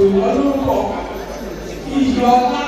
òyìnbó ló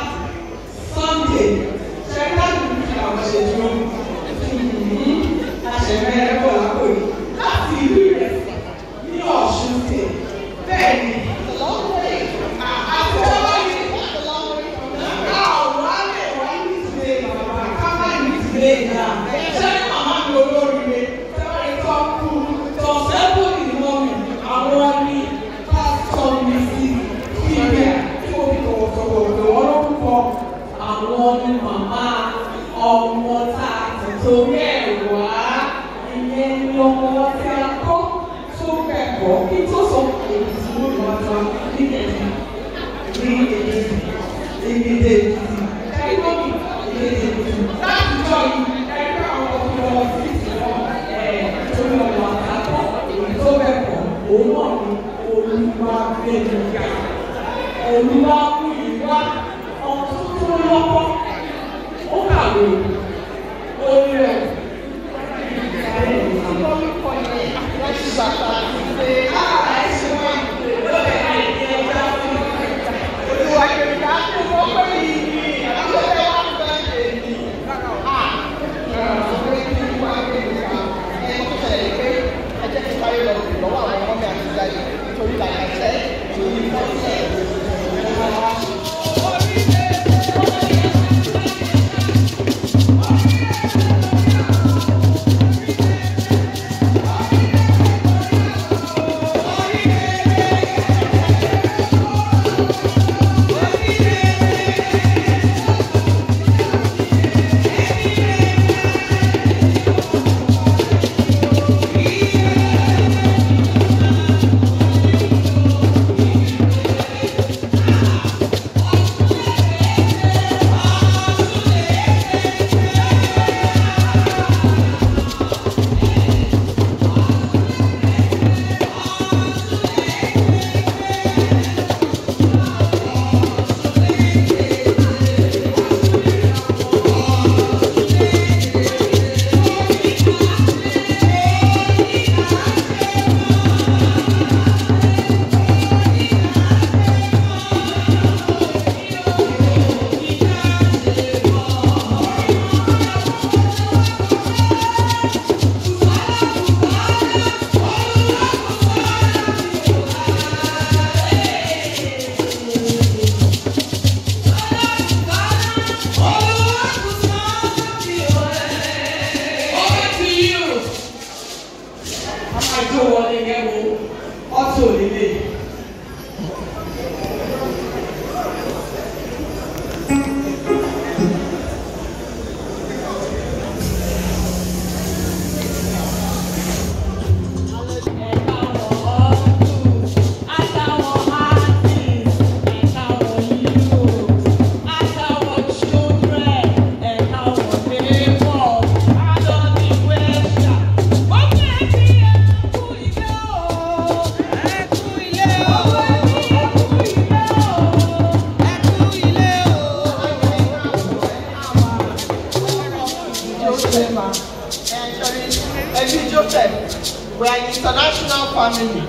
family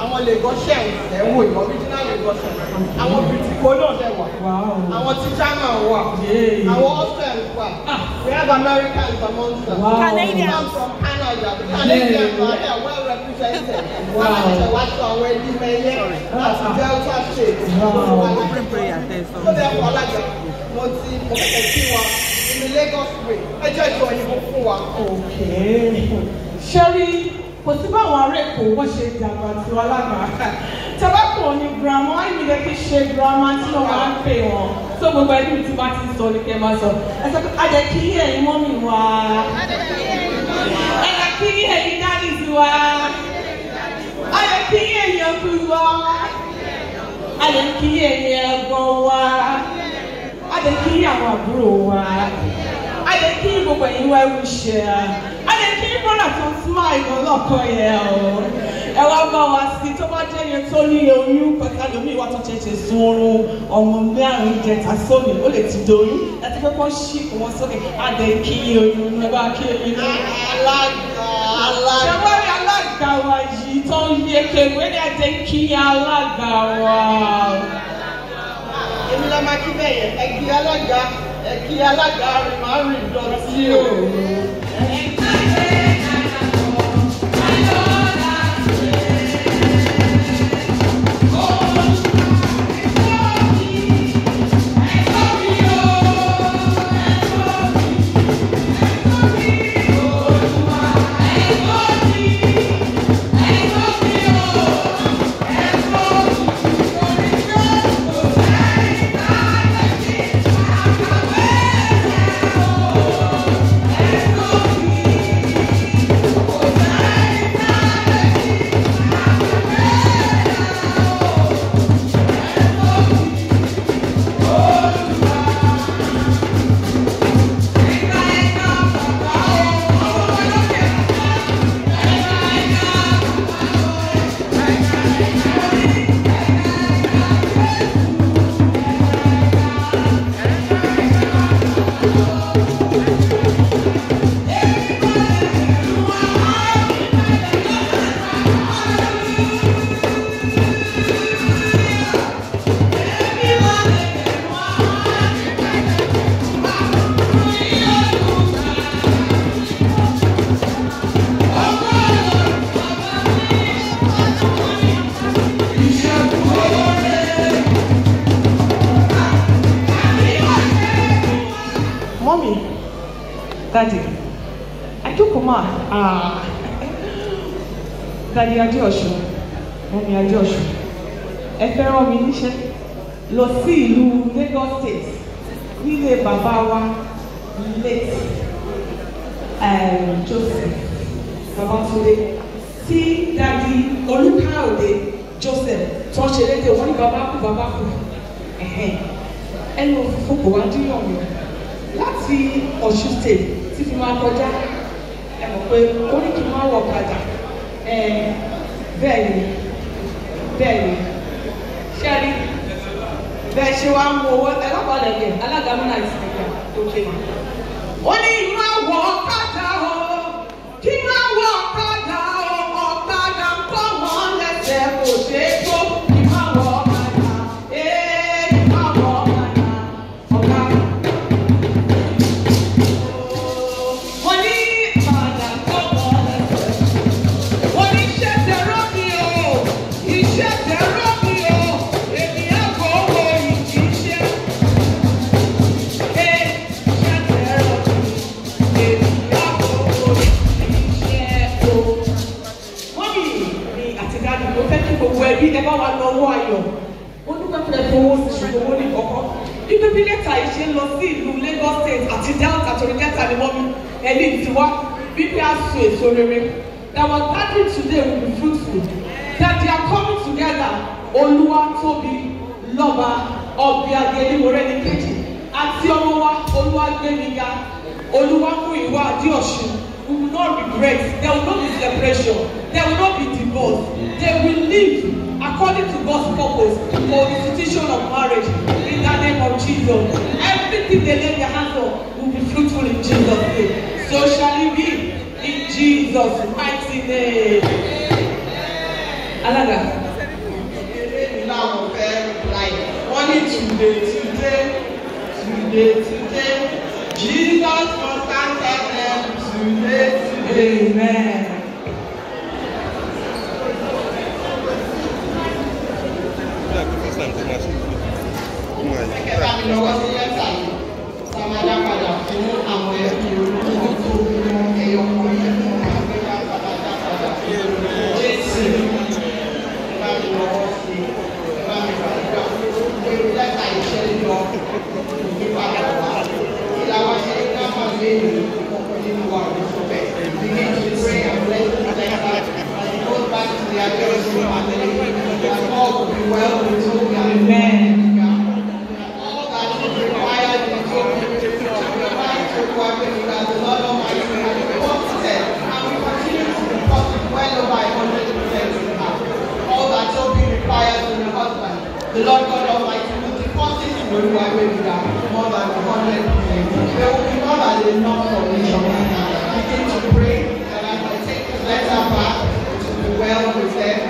àwọn lagosian ẹ̀wò yìí original lagosian àwọn bìtìkó náà dẹ̀ wà àwọn tíṣà náà wà àwọn hostel wà ah. we have americans amongst us wow. canadians wow. from canada the canadians yeah. are here well represented wow. àtẹ̀wáṣọ àwọn ẹbí mẹ́yẹ láti delta state wow. so therefore alájà mo ti mo fẹ́ kí wa in the lagos way ẹ jẹ́ ìjọ òyìnbó fún wa. ṣé rí kò sí báwọn ará èkó wọ́n ṣe dàgbà tí wọ́n lágbà ni girama wọ́n ní kí ṣe girama tí wọ́n máa ń pè wọ́n tó gbogbo ẹbí tí wọ́n ti sọ ní kẹ́ sọ ẹ̀sẹ̀ ajẹ́ kí ẹ̀yin mọ́mì wá ẹ̀yà kí ẹ̀yin dáàdì wá ẹ̀yà kí ẹ̀yin ọkùn wá ẹ̀yà kí ẹ̀yin ẹ̀gbọ́n wá ẹ̀yà kí àwọn àbúrò wá a lè kí gbogbo ẹ̀yin wá ewu ṣe à a lè kí bọ́lá tó smile ọlọ́kọ̀ yẹn o ẹ wá bá wa sí tó bá jẹ́ yẹn tó ní oyún pẹ̀lú àlómi ìwà tó ṣẹ̀ṣẹ̀ sun oorun ọmọ mẹ́rin jẹta sómi ó lè ti doyún láti pé kó ṣí wọn sókè a lè kí oyún ẹ bá kí oyún náà. alága alága. ṣé wọ́n alága wa yìí tó ń yé kéwé ní ẹ̀jẹ̀ kí alága wa. èmi la máa kí bẹ́ẹ̀ yẹn ẹgbẹ́ ẹ̀kí alága rìn máa rìn dọ̀tí òru. Tádé Adéọ̀ṣun Wúnmi Adéọ̀ṣun ẹ fẹ́ rán mi níṣẹ́ lọ sí ìlú Lagos state nílé bàbá wa late eh, Joseph Babátúndé tí dadi Olúkáòdé Joseph tó ṣe lédè wọn ní bàbá kú bàbá kú ẹnu òfófó kò wá dín ọ̀nà láti Ọ̀ṣun state tí fi máa kọjá ẹ mọ̀ pé ó ní kí n má wọ ọ̀kadà ẹ bẹ́ẹ̀ ni bẹ́ẹ̀ ni ṣẹ́rí bẹ́ẹ̀ ṣe wá ń wo owó ẹlọ́pàá lẹ́yìn alága múnà ìsìnkà tó kéwà. ó ní inú lọ́wọ́ ayọ̀ ó dúpẹ́ pẹ́ fowó sí ṣùgbọ́n owó ní kọ́kọ́ nígbà bí lẹ́tà yìí ṣe ń lọ sí ìlú Lagos State àti Delta torí Delta ni wọ́n mú ẹni tiwa bíbí àṣù èso rere that was gathering today will be fruitful that they are coming together olúwa tóbi lọ́ba ọ̀bì àgẹ̀lẹ́wọ̀rẹ́ ní kejì àti ọmọ wa olúwa gbẹ̀mí ga olúwa mú ìwà àdíọ̀ṣun we will not regret there will not be separation there will not be divorce they will live according to God's purpose for the institution of marriage in the name of Jesus. Everything they lay their hands on will be fruitful in Jesus' name. So shall it be in Jesus' mighty name. Alaga. Wọ́n ní today today today today Jesus must help them today today. Amen. islam tó máa ṣe fún ọmọ àyíká. ẹ bá mi lọ́wọ́ The Lord God Almighty will deposit in the river Arabia more than 100 million. There will be more than enough for me to begin to pray that I might take this letter back to be well with them.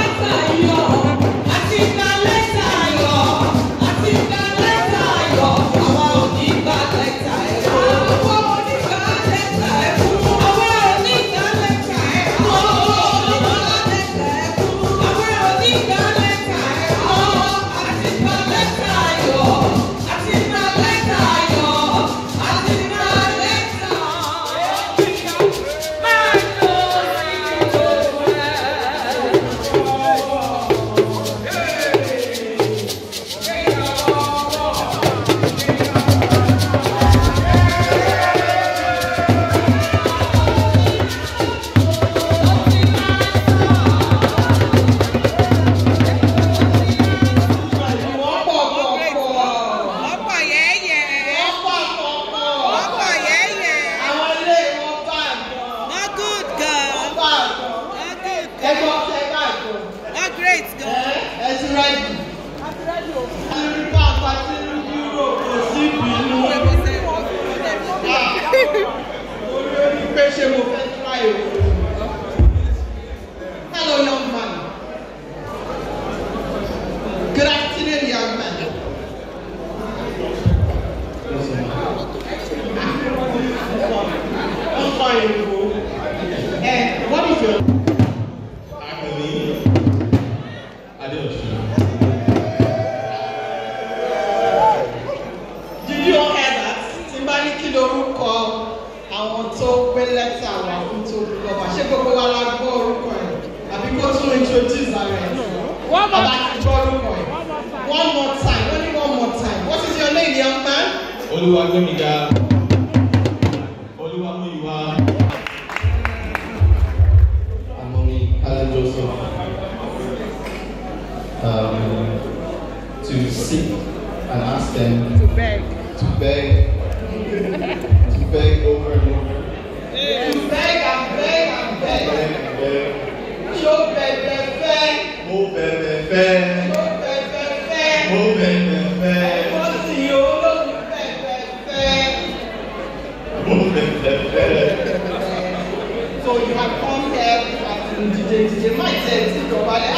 seek and ask them to beg, to beg, to beg over and over. Yeah. To beg and beg and beg. Beg beg. Show beg beg beg. Mo beg beg beg. Show beg beg beg. Mo beg beg beg. What's the yolo? Beg beg beg. Mo beg beg beg. So you have come here as DJ DJ Mike said, sit over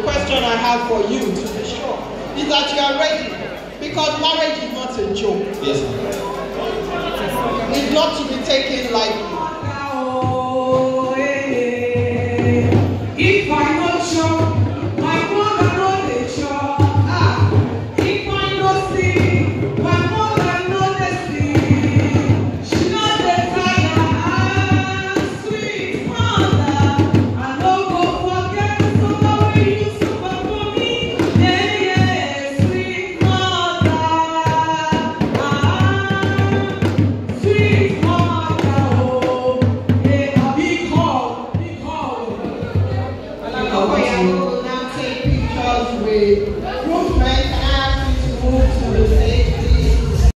the question I have for you, to be sure, is that you are ready. Because marriage is not a joke. Yes, It's not to be taken lightly.